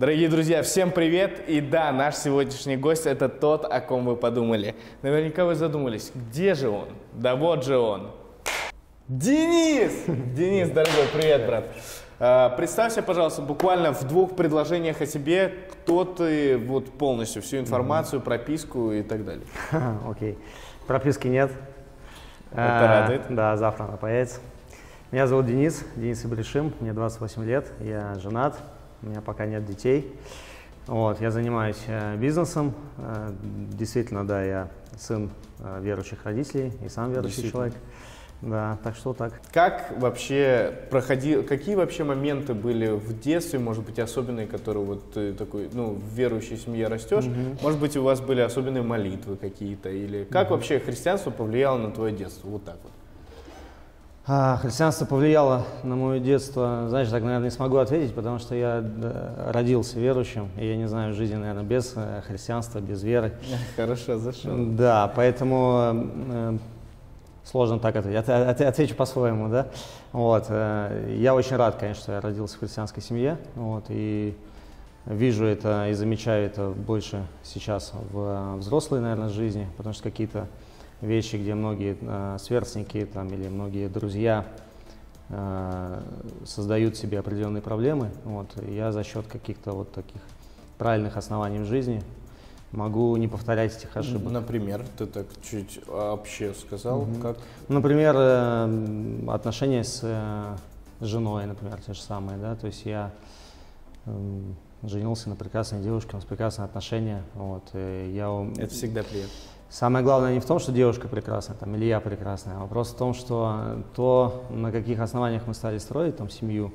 Дорогие друзья, всем привет! И да, наш сегодняшний гость – это тот, о ком вы подумали. Наверняка вы задумались, где же он? Да вот же он. Денис! Денис, дорогой, привет, брат. А, представься, пожалуйста, буквально в двух предложениях о себе, кто ты, вот полностью, всю информацию, прописку и так далее. Окей. Прописки нет. Это Э, радует. Да, завтра она появится. Меня зовут Денис, Денис Ибришим, мне 28 лет, я женат, у меня пока нет детей. Вот, я занимаюсь э, бизнесом, Э, действительно, да, я сын э, верующих родителей и сам верующий человек. Да, так что так. Как вообще проходил, какие вообще моменты были в детстве, может быть, особенные, которые вот ты такой, ну, в верующей семье растешь, может быть, у вас были особенные молитвы какие-то, или как вообще христианство повлияло на твое детство, вот так вот? А, христианство повлияло на мое детство, знаешь, так, наверное, не смогу ответить, потому что я родился верующим, и я не знаю жизни, наверное, без э, христианства, без веры. Хорошо, зашел. Да, поэтому э, сложно так ответить. От- от- отвечу по-своему, да. Вот, э, я очень рад, конечно, что я родился в христианской семье, вот, и вижу это и замечаю это больше сейчас в э, взрослой, наверное, жизни, потому что какие-то вещи, где многие э, сверстники там, или многие друзья э, создают себе определенные проблемы, вот, я за счет каких-то вот таких правильных оснований в жизни могу не повторять этих ошибок. Например, ты так чуть вообще сказал, как Например, э, отношения с э, женой, например, те же самые, да, то есть я м, женился на прекрасной девушке, у нас прекрасные отношения, вот, я, это всегда приятно. Самое главное не в том, что девушка прекрасная, там, или я прекрасная, а вопрос в том, что то, на каких основаниях мы стали строить там семью,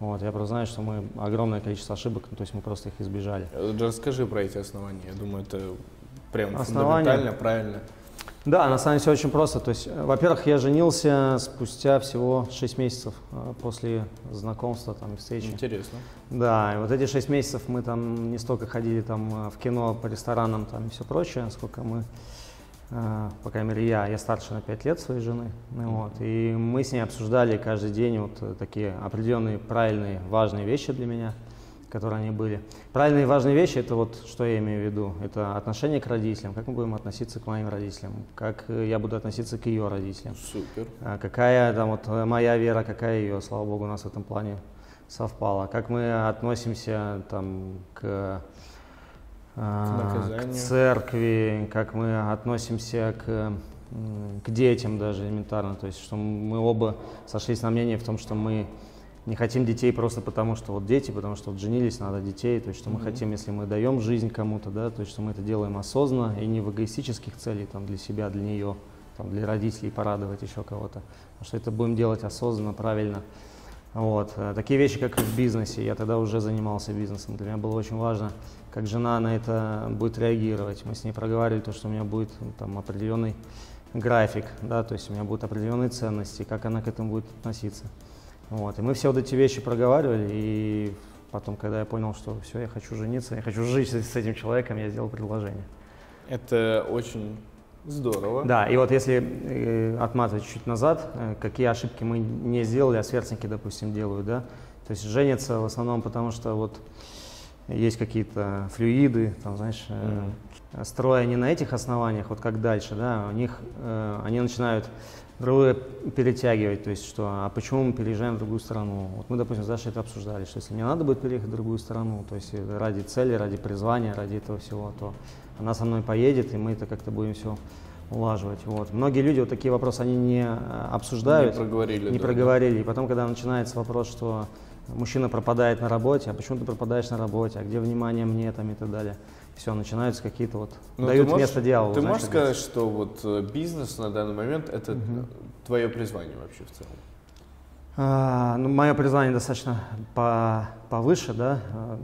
вот, я просто знаю, что мы огромное количество ошибок, ну, то есть мы просто их избежали. Расскажи про эти основания, я думаю, это прям Основания? фундаментально, правильно. Да, на самом деле все очень просто. То есть, э, во-первых, я женился спустя всего 6 месяцев э, после знакомства там, встречи. Интересно. Да, и вот эти 6 месяцев мы там не столько ходили там э, в кино, по ресторанам там и все прочее, сколько мы, э, по крайней мере, я, я старше на 5 лет своей жены, ну вот, и мы с ней обсуждали каждый день вот такие определенные правильные, важные вещи для меня, которые они были. Правильные и важные вещи, это вот что я имею в виду, это отношение к родителям, как мы будем относиться к моим родителям, как э, я буду относиться к ее родителям. Супер. А Какая там вот э, моя вера, какая ее, слава богу, у нас в этом плане совпала. Как мы относимся там к, а, к наказанию. церкви, как мы относимся к, к детям даже элементарно. То есть, что мы оба сошлись на мнении в том, что мы не хотим детей просто потому, что вот дети, потому что вот женились, надо детей. То есть, что мы хотим, если мы даем жизнь кому-то, да, то есть, что мы это делаем осознанно и не в эгоистических целях там, для себя, для нее, там, для родителей порадовать еще кого-то. А что это будем делать осознанно, правильно. Вот. Э, Такие вещи, как в бизнесе. Я тогда уже занимался бизнесом. Для меня было очень важно, как жена на это будет реагировать. Мы с ней проговаривали то, что у меня будет там, определенный график, да, то есть у меня будут определенные ценности, как она к этому будет относиться. Вот. И мы все вот эти вещи проговаривали, и потом, когда я понял, что все, я хочу жениться, я хочу жить с этим человеком, я сделал предложение. Это очень здорово. Да, и вот если э, отматывать чуть назад, э, какие ошибки мы не сделали, а сверстники, допустим, делают, да, то есть женятся в основном потому, что вот есть какие-то флюиды, там, знаешь, э, строя не на этих основаниях, вот как дальше, да, у них, они начинают другое перетягивать, то есть что, а почему мы переезжаем в другую страну? Вот мы, допустим, Дашей это обсуждали, что если мне надо будет переехать в другую страну, то есть э, ради цели, ради призвания, ради этого всего, то она со мной поедет, и мы это как-то будем все улаживать. Вот. Многие люди вот такие вопросы, они не э, обсуждают, Не проговорили, не да, проговорили. И потом, когда начинается вопрос, что мужчина пропадает на работе, а почему ты пропадаешь на работе, а где внимание мне там и так далее. Все, начинаются какие-то вот, Ну, дают можешь- место дьяволу. Ты знаешь, можешь сказать, что вот э, бизнес на данный момент это твое призвание вообще в целом? А, ну, мое призвание достаточно по, повыше, да. А,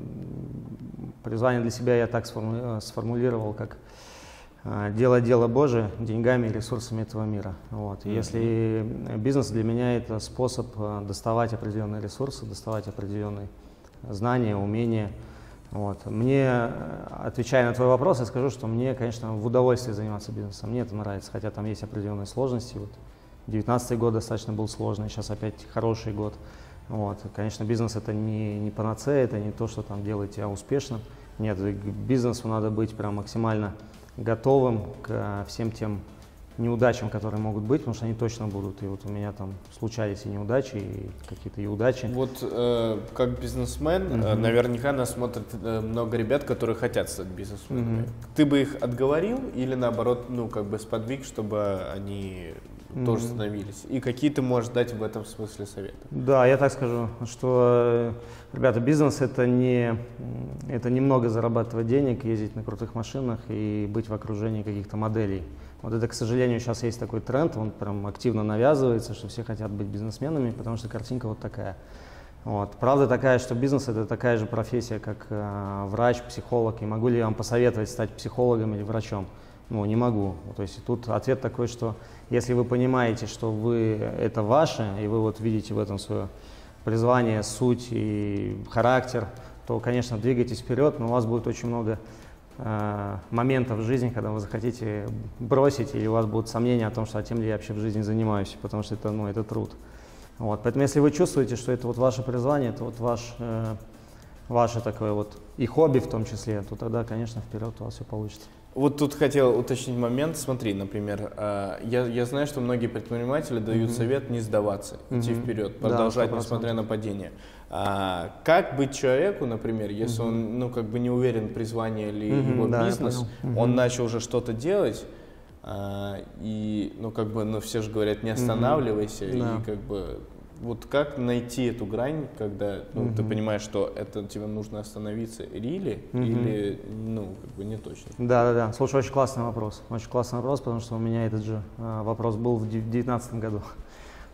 Призвание для себя я так э, сформулировал, как делать дело Божие деньгами и ресурсами этого мира. Вот. И Если бизнес для меня это способ а, доставать определенные ресурсы, доставать определенные знания, умения. Вот. Мне, э, отвечая на твой вопрос, я скажу, что мне, конечно, в удовольствие заниматься бизнесом. Мне это нравится, хотя там есть определенные сложности. Вот. 19 год достаточно был сложный, сейчас опять хороший год. Вот. Конечно, бизнес это не, не панацея, это не то, что там делает тебя успешным. Нет, к бизнесу надо быть прям максимально готовым к всем тем неудачам, которые могут быть, потому что они точно будут. И вот у меня там случались и неудачи, и какие-то и удачи. Вот э, как бизнесмен, mm-hmm. наверняка нас смотрят э, много ребят, которые хотят стать бизнесменами. Mm-hmm. Ты бы их отговорил или наоборот, ну, как бы сподвиг, чтобы они mm-hmm. тоже становились? И какие ты можешь дать в этом смысле советы? Да, я так скажу, что, ребята, бизнес это не, это немного зарабатывать денег, ездить на крутых машинах и быть в окружении каких-то моделей. Вот это, к сожалению, сейчас есть такой тренд, он прям активно навязывается, что все хотят быть бизнесменами, потому что картинка вот такая. Вот. Правда такая, что бизнес это такая же профессия, как э, врач, психолог. И могу ли я вам посоветовать стать психологом или врачом? Ну, не могу. То есть тут ответ такой, что если вы понимаете, что вы это ваше, и вы вот видите в этом свое призвание, суть и характер, то, конечно, двигайтесь вперед, но у вас будет очень много Э, моментов в жизни, когда вы захотите бросить, или у вас будут сомнения о том, что а тем ли я вообще в жизни занимаюсь, потому что это, ну, это труд. Вот. Поэтому если вы чувствуете, что это вот ваше призвание, это вот ваш, э, ваше такое вот и хобби в том числе, то тогда, конечно, вперед у вас все получится. Вот тут хотел уточнить момент. Смотри, например, э, я, я знаю, что многие предприниматели дают mm-hmm. совет не сдаваться, mm-hmm. идти вперед, продолжать, да, несмотря на падение. А, как быть человеку, например, если угу. он, ну, как бы не уверен, призвание ли угу, его да, бизнес, угу. он начал уже что-то делать, а, и, ну, как бы, ну, все же говорят, не останавливайся, да. и как бы, вот как найти эту грань, когда ну, угу. ты понимаешь, что это тебе нужно остановиться, или, угу. или, ну, как бы не точно? Да, да, да. Слушай, очень классный вопрос. Очень классный вопрос, потому что у меня этот же а, вопрос был в 2019 году.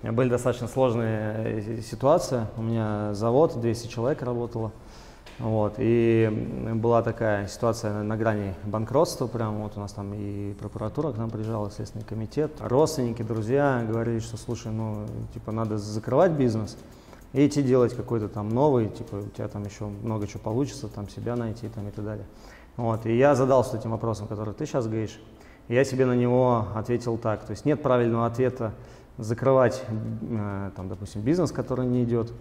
У меня были достаточно сложные э, ситуации. У меня завод, 200 человек работало. Вот, и была такая ситуация на грани банкротства, прям вот у нас там и прокуратура к нам приезжала, Следственный комитет. Родственники, друзья говорили, что слушай, ну, типа, надо закрывать бизнес и идти делать какой-то там новый, типа, у тебя там еще много чего получится, там себя найти там и так далее. Вот, и я задался этим вопросом, который ты сейчас говоришь, я себе на него ответил так, то есть нет правильного ответа, закрывать, э, там, допустим, бизнес, который не идет,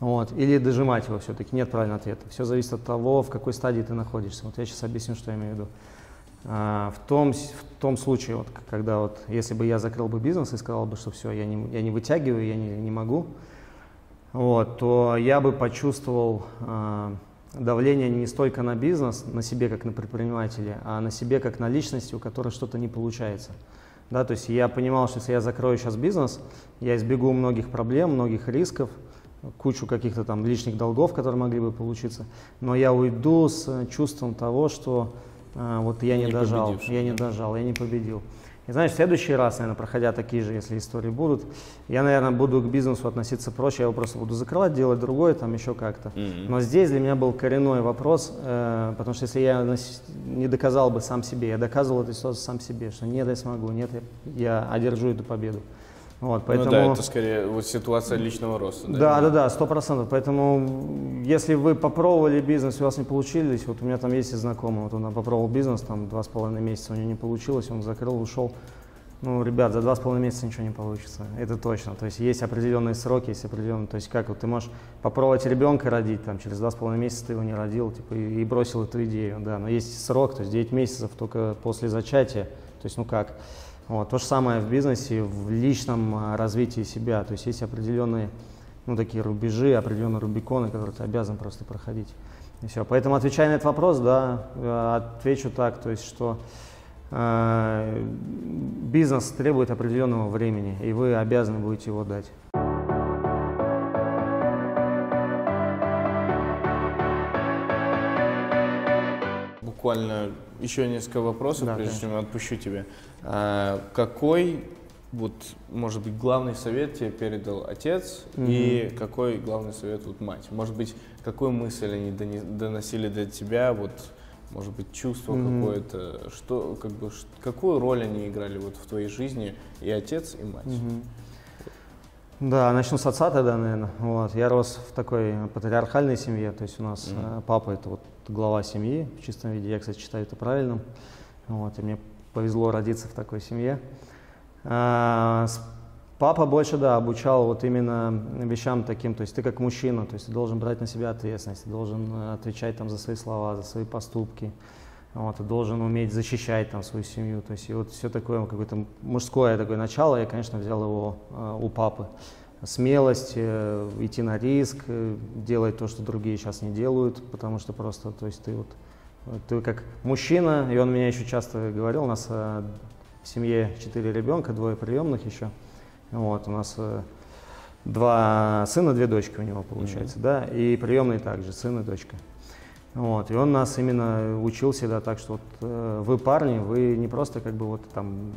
вот, или дожимать его все-таки, нет правильного ответа. Все зависит от того, в какой стадии ты находишься. Вот я сейчас объясню, что я имею в виду. А, в том, в том случае, вот, когда вот, если бы я закрыл бы бизнес и сказал бы, что все, я не, я не вытягиваю, я не, не могу, вот, то я бы почувствовал э, давление не столько на бизнес, на себе как на предпринимателя, а на себе как на личности, у которой что-то не получается. Да, то есть я понимал, что если я закрою сейчас бизнес, я избегу многих проблем, многих рисков, кучу каких-то там лишних долгов, которые могли бы получиться, но я уйду с чувством того, что э, вот я не, не дожал, я не дожал, я не победил. И знаешь, в следующий раз, наверное, проходя такие же, если истории будут, я, наверное, буду к бизнесу относиться проще, я его просто буду закрывать, делать другое, там еще как-то. Mm-hmm. Но здесь для меня был коренной вопрос, э, потому что если я не доказал бы сам себе, я доказывал эту ситуацию сам себе, что нет, я смогу, нет, я, я одержу эту победу. Вот, поэтому... Ну да, это скорее вот ситуация личного роста. Да, да, да, сто процентов. Поэтому если вы попробовали бизнес, у вас не получились, вот у меня там есть и знакомый, вот он попробовал бизнес, там два с половиной месяца у него не получилось, он закрыл, ушел. Ну, ребят, за два с половиной месяца ничего не получится, это точно. То есть есть определенные сроки, есть определенные, то есть как вот ты можешь попробовать ребенка родить, там через два с половиной месяца ты его не родил, типа и, и бросил эту идею, да, но есть срок, то есть 9 месяцев только после зачатия, то есть ну как. Вот. То же самое в бизнесе, в личном а, развитии себя. То есть есть определенные ну, такие рубежи, определенные рубиконы, которые ты обязан просто проходить. И все. Поэтому отвечая на этот вопрос, да, э, отвечу так, то есть что э, бизнес требует определенного времени, и вы обязаны будете его дать. Буквально еще несколько вопросов, да, прежде конечно. чем отпущу тебя. А, какой, вот, может быть, главный совет тебе передал отец угу. и какой главный совет вот мать? Может быть, какую мысль они доносили до тебя, вот, может быть, чувство mm какое-то, что, как бы, какую роль они играли вот в твоей жизни и отец, и мать? mm Да, начну с отца тогда, наверное. Вот. Я рос в такой патриархальной семье, то есть у нас mm папа это вот глава семьи в чистом виде. Я, кстати, считаю это правильным. Вот, и мне повезло родиться в такой семье. А, Папа больше, да, обучал вот именно вещам таким, то есть ты как мужчина, то есть ты должен брать на себя ответственность, ты должен э, отвечать там за свои слова, за свои поступки, вот, должен уметь защищать там свою семью, то есть и вот все такое какое-то мужское такое начало, я, конечно, взял его э, у папы. Смелость, э, идти на риск, э, делать то, что другие сейчас не делают, потому что просто, то есть ты вот, ты как мужчина, и он меня еще часто говорил, у нас э, в семье четыре ребенка, двое приемных еще, вот, у нас э, два сына, две дочки у него получается, mm-hmm. да, и приемные также, сын и дочка. Вот, и он нас именно учил всегда так, что вот э, вы парни, вы не просто как бы вот там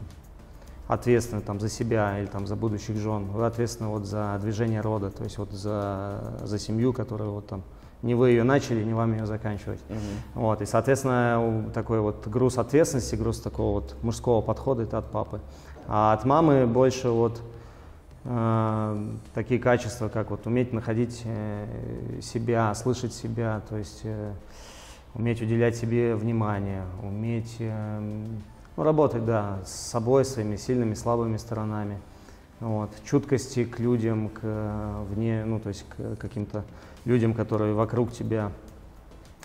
ответственны там за себя или там за будущих жен, вы ответственны вот за движение рода, то есть вот за, за семью, которая вот там не вы ее начали, не вам ее заканчивать. Uh-huh. Вот, и, соответственно, такой вот груз ответственности, груз такого вот мужского подхода это от папы. А от мамы больше вот такие качества, как вот уметь находить э, себя, слышать себя, то есть э, уметь уделять себе внимание, уметь э, ну, работать, да, с собой, своими сильными, слабыми сторонами. Вот, чуткости к людям, к вне, ну, то есть к каким-то людям, которые вокруг тебя.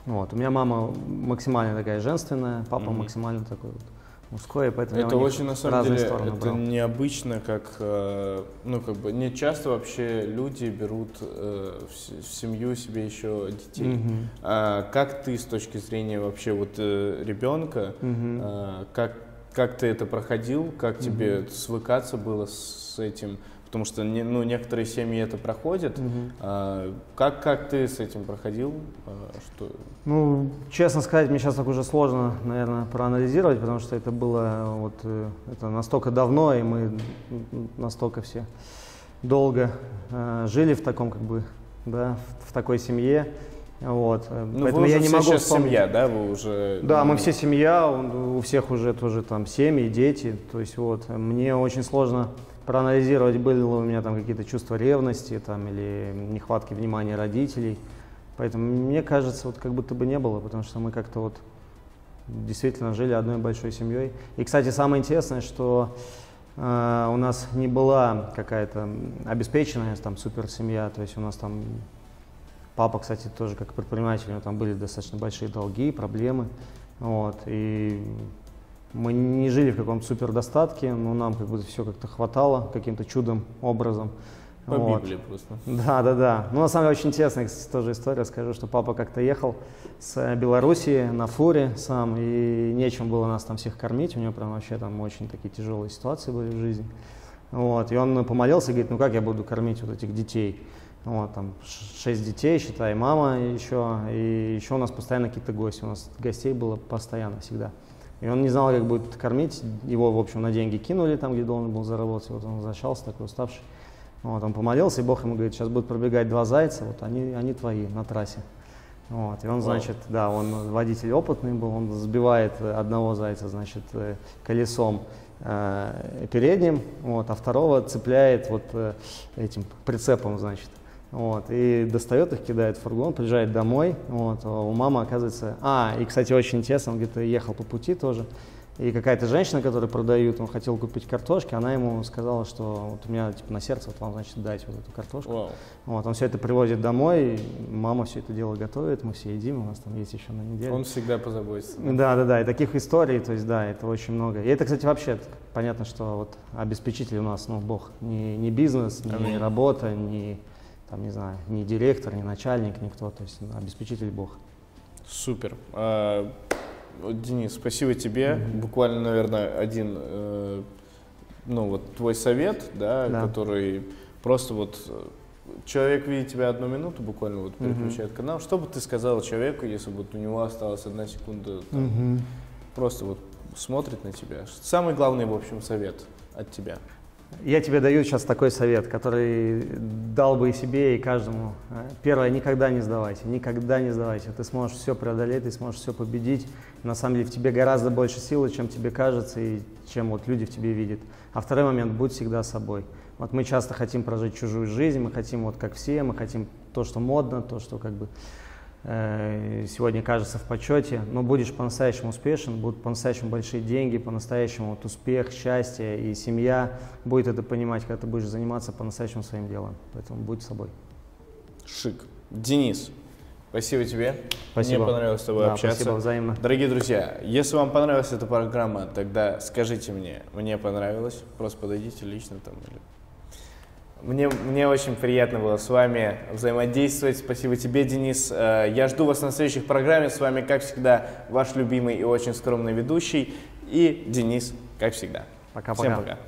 Вот. У меня мама максимально такая женственная, папа mm-hmm. максимально такой вот мужское, поэтому это очень на самом деле это брал. необычно, как э, ну как бы не часто вообще люди берут э, в, семью себе еще детей. Mm-hmm. А как ты с точки зрения вообще вот э, ребенка, mm-hmm. э, как как ты это проходил, как mm-hmm. тебе свыкаться было с этим? Потому что ну, некоторые семьи это проходят. Угу. А, как, как ты с этим проходил? А, что... Ну, честно сказать, мне сейчас так уже сложно, наверное, проанализировать, потому что это было вот э, это настолько давно, и мы настолько все долго э, жили в таком, как бы, да, в, в такой семье. Вот. Ну, Поэтому я не могу сейчас вспомнить. семья, да, вы уже. Да, мы все семья, у всех уже тоже там семьи, дети. То есть вот мне очень сложно проанализировать, были ли у меня там какие-то чувства ревности там, или нехватки внимания родителей. Поэтому мне кажется, вот как будто бы не было, потому что мы как-то вот действительно жили одной большой семьей. И, кстати, самое интересное, что э, у нас не была какая-то обеспеченная там суперсемья, то есть у нас там папа, кстати, тоже как предприниматель, у него там были достаточно большие долги, проблемы, вот, и мы не жили в каком-то супер достатке, но нам как будто все как-то хватало каким-то чудом образом. По вот. Библии просто. Да, да, да. Ну, на самом деле, очень интересная кстати, тоже история. Скажу, что папа как-то ехал с Белоруссии на фуре сам, и нечем было нас там всех кормить. У него прям вообще там очень такие тяжелые ситуации были в жизни. Вот, и он помолился и говорит, ну как я буду кормить вот этих детей? Вот, там шесть детей, считай, мама еще, и еще у нас постоянно какие-то гости. У нас гостей было постоянно всегда. И он не знал, как будет кормить. Его, в общем, на деньги кинули там, где должен был заработать. Вот он возвращался такой уставший. Вот, он помолился, и Бог ему говорит, сейчас будут пробегать два зайца, вот они, они твои на трассе. Вот, и он, значит, да, он водитель опытный был, он сбивает одного зайца, значит, э, колесом э, передним, вот, а второго цепляет вот э, этим прицепом, значит. Вот, и достает их, кидает в фургон, приезжает домой. Вот, а у мамы оказывается... А, и, кстати, очень интересно, он где-то ехал по пути тоже. И какая-то женщина, которая продает, он хотел купить картошки, она ему сказала, что вот у меня типа на сердце, вот вам, значит, дать вот эту картошку. Wow. Вот, он все это привозит домой, мама все это дело готовит, мы все едим, у нас там есть еще на неделю. Он всегда позаботится. Да, да, да, и таких историй, то есть, да, это очень много. И это, кстати, вообще понятно, что вот обеспечитель у нас, ну, Бог, не, не бизнес, не Аминь. работа, не там, не знаю, ни директор, ни начальник, никто, то есть обеспечитель Бог. Супер. А, Денис, спасибо тебе. Mm-hmm. Буквально, наверное, один, э, ну вот твой совет, да, да, который просто вот э, человек видит тебя одну минуту, буквально вот переключает mm-hmm. канал. Что бы ты сказал человеку, если вот у него осталась одна секунда, там, mm-hmm. просто вот смотрит на тебя? Самый главный, в общем, совет от тебя. Я тебе даю сейчас такой совет, который дал бы и себе, и каждому. Первое, никогда не сдавайся, никогда не сдавайся. Ты сможешь все преодолеть, ты сможешь все победить. На самом деле в тебе гораздо больше силы, чем тебе кажется и чем вот люди в тебе видят. А второй момент, будь всегда собой. Вот мы часто хотим прожить чужую жизнь, мы хотим вот как все, мы хотим то, что модно, то, что как бы э, сегодня кажется в почете, но будешь по-настоящему успешен, будут по-настоящему большие деньги, по-настоящему вот успех, счастье и семья будет это понимать, когда ты будешь заниматься по-настоящему своим делом. Поэтому будь собой. Шик. Денис, спасибо тебе. Спасибо. Мне понравилось с тобой Да, общаться. спасибо, взаимно. Дорогие друзья, если вам понравилась эта программа, тогда скажите мне, мне понравилось. Просто подойдите лично там. Или... Мне, мне очень приятно было с вами взаимодействовать. Спасибо тебе, Денис. Э, Я жду вас на следующих программе. С вами, как всегда, ваш любимый и очень скромный ведущий. И Денис, как всегда. Пока-пока. Всем пока.